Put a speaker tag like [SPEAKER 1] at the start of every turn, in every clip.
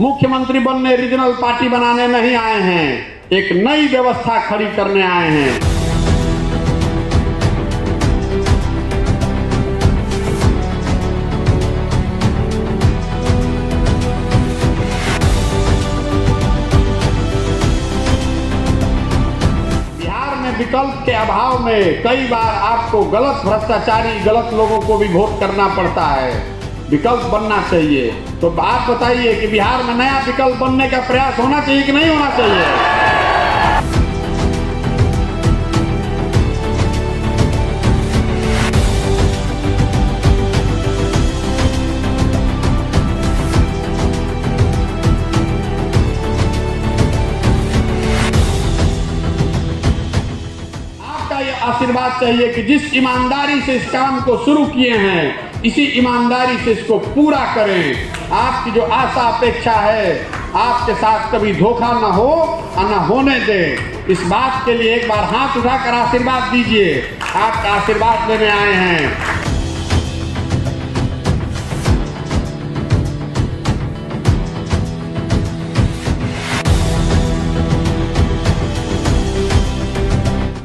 [SPEAKER 1] मुख्यमंत्री बनने regional party बनाने नहीं आए हैं। एक नई व्यवस्था खड़ी करने आए हैं। बिहार में विकल्प के अभाव में कई बार आपको गलत भ्रष्टाचारी, गलत लोगों को भी वोट करना पड़ता है। विकल्प बनना चाहिए। तो आप बताइए कि बिहार में नया विकल्प बनने का प्रयास होना चाहिए कि नहीं होना चाहिए? आशीर्वाद चाहिए कि जिस ईमानदारी से इस काम को शुरू किए हैं इसी ईमानदारी से इसको पूरा करें। आपकी जो आशा अपेक्षा है, आपके साथ कभी धोखा न हो और न होने दे। इस बात के लिए एक बार हाथ उठाकर आशीर्वाद दीजिए। आपका आशीर्वाद लेने आए हैं।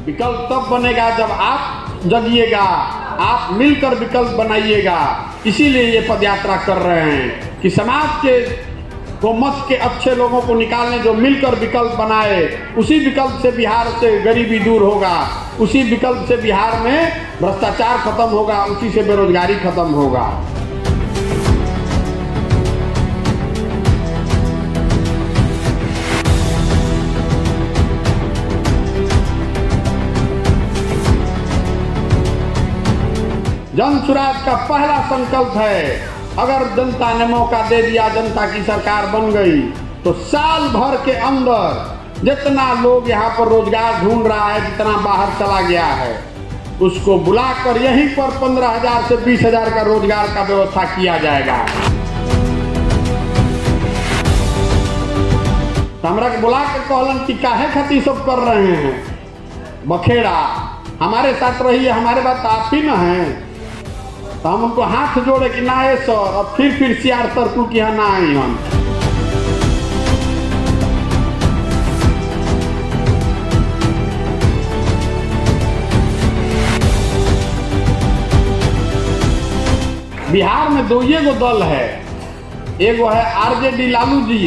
[SPEAKER 1] विकल्प तब बनेगा जब आप जगिएगा। आप मिलकर विकल्प बनाइएगा। इसीलिए ये पद यात्रा कर रहे हैं कि समाज के को मत के अच्छे लोगों को निकालने जो मिलकर विकल्प बनाए, उसी विकल्प से बिहार से गरीबी दूर होगा, उसी विकल्प से बिहार में भ्रष्टाचार खत्म होगा, उसी से बेरोजगारी खत्म होगा। जन सुराज का पहला संकल्प है, अगर जनता ने मौका दे दिया, जनता की सरकार बन गई तो साल भर के अंदर जितना लोग यहाँ पर रोज़गार ढूंढ रहा है, जितना बाहर चला गया है, उसको बुलाकर यहीं पर पंद्रह हज़ार से बीस हज़ार का रोज़गार का व्यवस्था किया जाएगा। हमरा बुला के कहलन कि काहे खातिर सब कर रहे हैं। बखेड़ा, हमारे साथ रहिए, हमारे बात आप ही ना हैं। तो हम उनको हाथ जोड़े कि ना है सर अब फिर फिर सियार सरकू की यहाँ ना आई हम। बिहार में दो ये गो दल है। एगो है आरजेडी लालू जी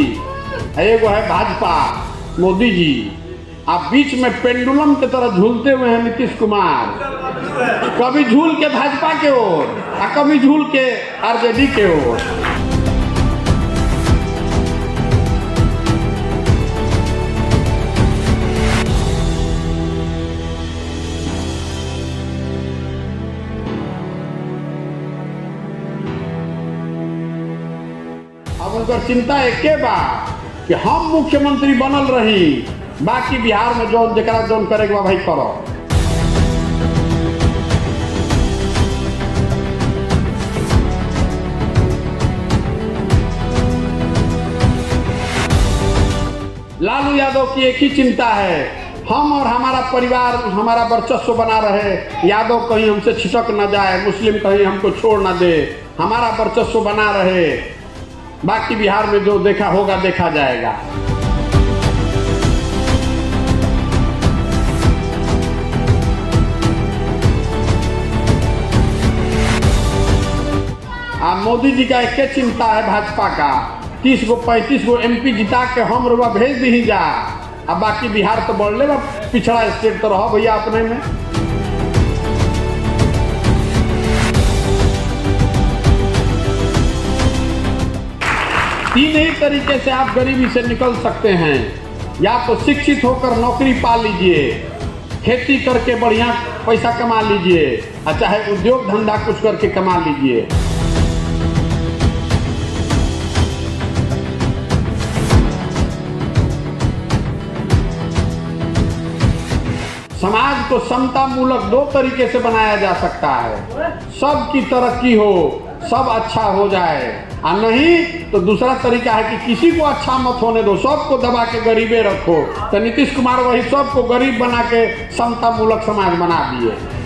[SPEAKER 1] एगो है भाजपा मोदी जी आप बीच में पेंडुलम की तरह झूलते हुए हैं नीतीश कुमार। कभी झूल के भाजपा के ओर और कभी झूल के आरजेडी के ओर। अब उनकर चिंता एके बा कि हम मुख्यमंत्री बनल रही, बाकी बिहार में जौन जरा जौन करे के बा भाई करो लालू यादव की एक ही चिंता है। हम और हमारा परिवार, हमारा वर्चस्व बना रहे। यादव कहीं हमसे छिटक न जाए, मुस्लिम कहीं हमको छोड़ न दे। हमारा वर्चस्व बना रहे। बाकी बिहार में जो देखा होगा, देखा जाएगा। मोदी जी का एक चिंता है भाजपा का। तीस गो, पैंतीस गो एमपी जिता के हम रुआ भेज दी जा। अब बाकी बिहार तो बढ़ लेगा पिछड़ा स्टेट तो रहो भैया अपने में तीन ही तरीके से आप गरीबी से निकल सकते हैं। या तो शिक्षित होकर नौकरी पा लीजिए, खेती करके बढ़िया पैसा कमा लीजिए और चाहे उद्योग धंधा कुछ करके कमा लीजिए। समाज को समता मूलक दो तरीके से बनाया जा सकता है। सब की तरक्की हो, सब अच्छा हो जाए। और नहीं तो दूसरा तरीका है कि किसी को अच्छा मत होने दो, सबको दबा के गरीबे रखो। तो नीतीश कुमार वही सबको गरीब बना के समता मूलक समाज बना दिए।